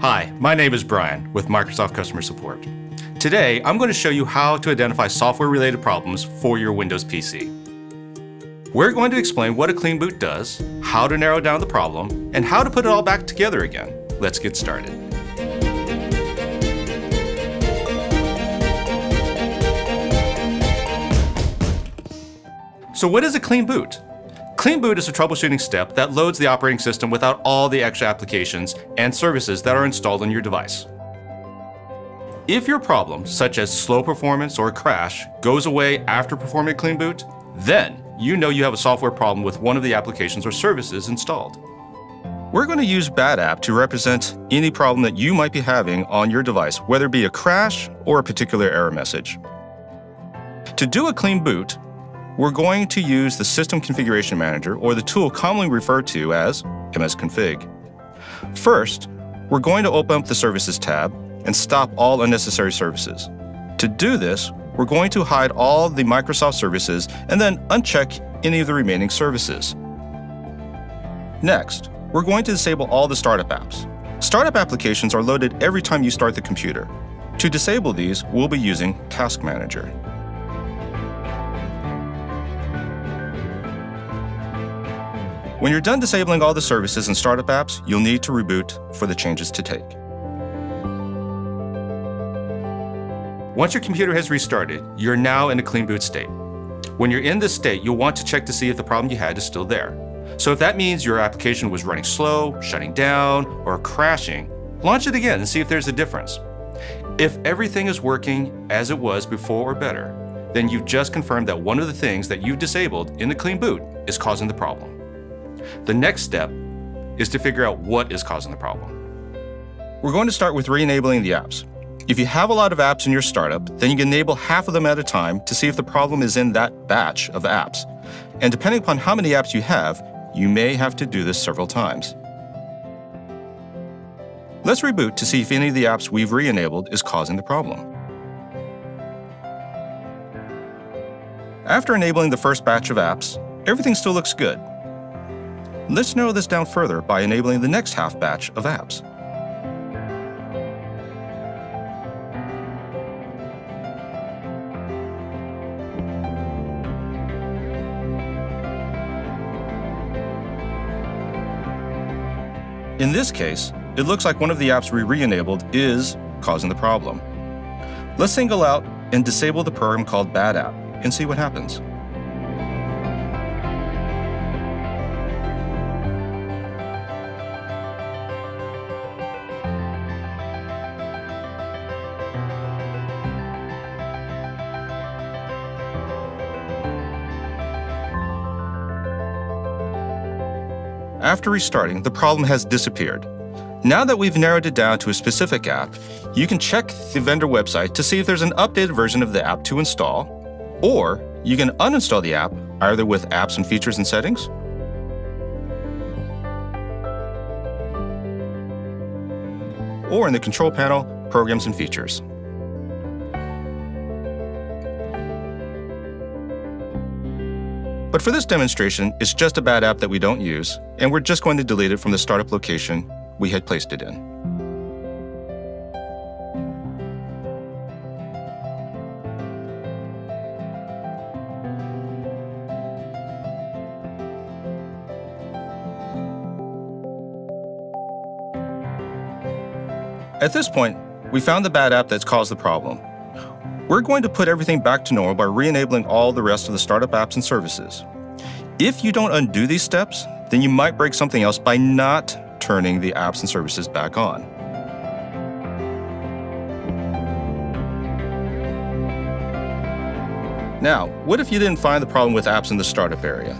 Hi, my name is Brian with Microsoft Customer Support. Today, I'm going to show you how to identify software-related problems for your Windows PC. We're going to explain what a clean boot does, how to narrow down the problem, and how to put it all back together again. Let's get started. So what is a clean boot? Clean boot is a troubleshooting step that loads the operating system without all the extra applications and services that are installed on your device. If your problem, such as slow performance or crash, goes away after performing a clean boot, then you know you have a software problem with one of the applications or services installed. We're going to use Bad App to represent any problem that you might be having on your device, whether it be a crash or a particular error message. To do a clean boot, we're going to use the System Configuration Manager, or the tool commonly referred to as msconfig. First, we're going to open up the Services tab and stop all unnecessary services. To do this, we're going to hide all the Microsoft services and then uncheck any of the remaining services. Next, we're going to disable all the startup apps. Startup applications are loaded every time you start the computer. To disable these, we'll be using Task Manager. When you're done disabling all the services and startup apps, you'll need to reboot for the changes to take. Once your computer has restarted, you're now in a clean boot state. When you're in this state, you'll want to check to see if the problem you had is still there. So if that means your application was running slow, shutting down, or crashing, launch it again and see if there's a difference. If everything is working as it was before or better, then you've just confirmed that one of the things that you've disabled in the clean boot is causing the problem. The next step is to figure out what is causing the problem. We're going to start with re-enabling the apps. If you have a lot of apps in your startup, then you can enable half of them at a time to see if the problem is in that batch of apps. And depending upon how many apps you have, you may have to do this several times. Let's reboot to see if any of the apps we've re-enabled is causing the problem. After enabling the first batch of apps, everything still looks good. Let's narrow this down further by enabling the next half batch of apps. In this case, it looks like one of the apps we re-enabled is causing the problem. Let's single out and disable the program called Bad App and see what happens. After restarting, the problem has disappeared. Now that we've narrowed it down to a specific app, you can check the vendor website to see if there's an updated version of the app to install, or you can uninstall the app either with Apps and Features and Settings, or in the Control Panel, Programs and Features. But for this demonstration, it's just a bad app that we don't use, and we're just going to delete it from the startup location we had placed it in. At this point, we found the bad app that's caused the problem, we're going to put everything back to normal by re-enabling all the rest of the startup apps and services. If you don't undo these steps, then you might break something else by not turning the apps and services back on. Now, what if you didn't find the problem with apps in the startup area?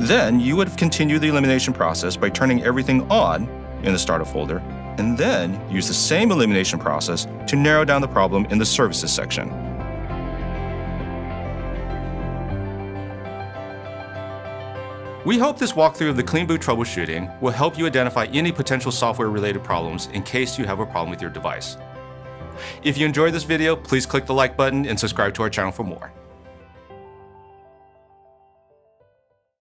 Then you would have continued the elimination process by turning everything on in the startup folder and then use the same elimination process to narrow down the problem in the services section. We hope this walkthrough of the Clean Boot troubleshooting will help you identify any potential software-related problems in case you have a problem with your device. If you enjoyed this video, please click the like button and subscribe to our channel for more.